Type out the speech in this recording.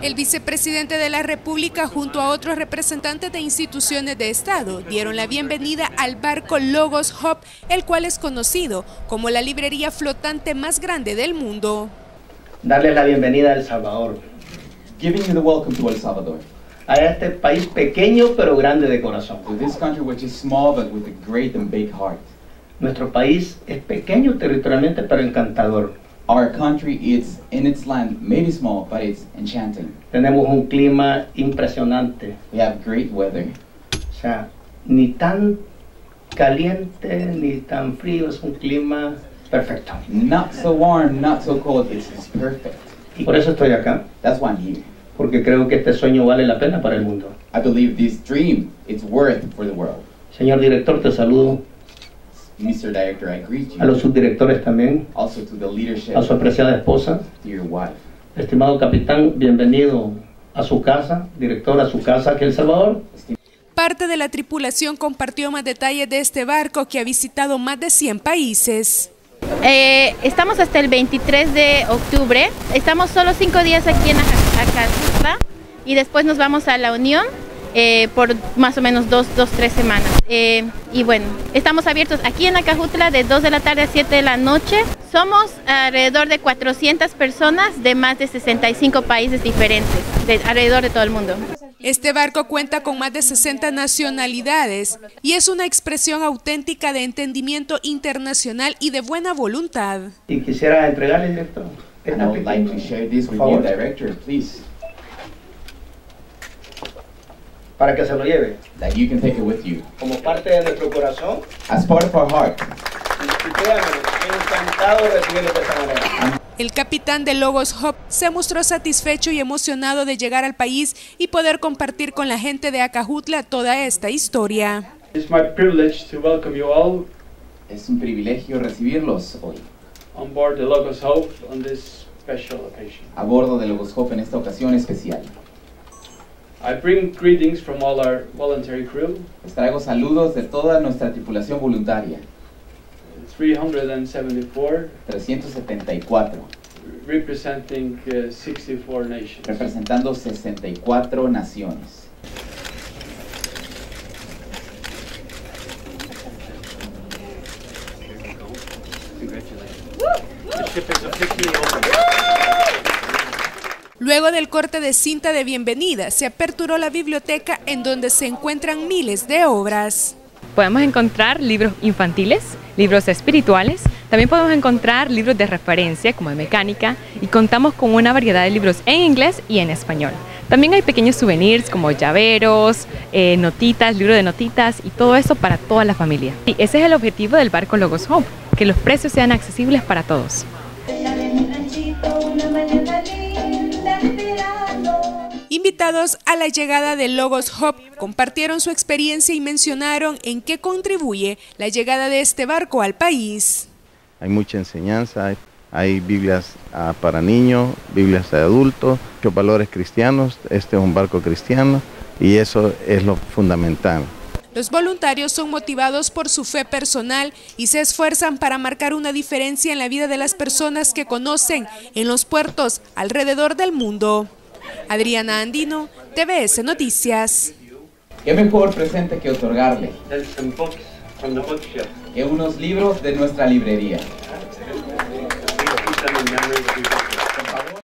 El vicepresidente de la República junto a otros representantes de instituciones de Estado dieron la bienvenida al barco Logos Hub, el cual es conocido como la librería flotante más grande del mundo. Darle la bienvenida a El Salvador. Giving you the welcome to El Salvador. A este país pequeño pero grande de corazón. To this country which is small but with a great and big heart. Nuestro país es pequeño territorialmente pero encantador. Our country is in its land, maybe small, but it's enchanting. Tenemos un clima impresionante. We have great weather. O sea, ni tan caliente ni tan frío, es un clima perfecto. Not so warm, not so cold, it's, it's perfect. Y por eso estoy acá, That's why I'm here. porque creo que este sueño vale la pena para el mundo. I believe this dream is worth for the world. Señor director, te saludo. Mr. Director, I greet A los you. subdirectores también, Also to the leadership, a su apreciada esposa. to your wife. Estimado capitán, bienvenido a su casa, director a su casa aquí en El Salvador. Parte de la tripulación compartió más detalles de este barco que ha visitado más de 100 países. Eh, estamos hasta el 23 de octubre. Estamos solo cinco días aquí en Aca- Acatutla y después nos vamos a La Unión eh, por más o menos dos, dos tres semanas. Eh, y bueno, estamos abiertos aquí en Acajutla de 2 de la tarde a 7 de la noche. Somos alrededor de 400 personas de más de 65 países diferentes, de alrededor de todo el mundo. Este barco cuenta con más de 60 nacionalidades y es una expresión auténtica de entendimiento internacional y de buena voluntad. Y quisiera entregarle, director, And esta I would like to pequeña, share this por with you, favor, Director, please, para que se lo lleve. that you can take it with you. Como parte de nuestro corazón, As part of our heart, y créanme, encantado de recibirlo de esta manera. El capitán de Logos Hub se mostró satisfecho y emocionado de llegar al país y poder compartir con la gente de Acajutla toda esta historia. It's my privilege to welcome you all es un privilegio recibirlos hoy on board the Logos Hope on this special occasion. a bordo de Logos Hope en esta ocasión especial. I bring greetings from all our voluntary crew, Les traigo saludos de toda nuestra tripulación voluntaria, 374, 374, representing uh, 64 nations. representando 64 naciones. Luego del corte de cinta de bienvenida, se aperturó la biblioteca en donde se encuentran miles de obras. Podemos encontrar libros infantiles, libros espirituales, también podemos encontrar libros de referencia como de mecánica y contamos con una variedad de libros en inglés y en español. También hay pequeños souvenirs como llaveros, eh, notitas, libros de notitas y todo eso para toda la familia. Y ese es el objetivo del barco Logos Home, que los precios sean accesibles para todos. Invitados a la llegada de Logos Hub, compartieron su experiencia y mencionaron en qué contribuye la llegada de este barco al país. Hay mucha enseñanza, hay, hay Biblias ah, para niños, Biblias de adultos, muchos valores cristianos, este es un barco cristiano y eso es lo fundamental. Los voluntarios son motivados por su fe personal y se esfuerzan para marcar una diferencia en la vida de las personas que conocen en los puertos alrededor del mundo. Adriana Andino, TVS Noticias. ¿Qué mejor presente que otorgarle? Que unos libros de nuestra librería.